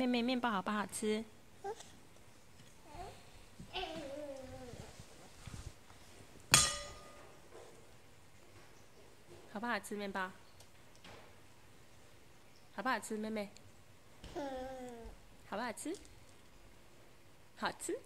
妹妹面包好不好吃。好不好吃面包？好不好吃妹妹？好不好吃？好吃？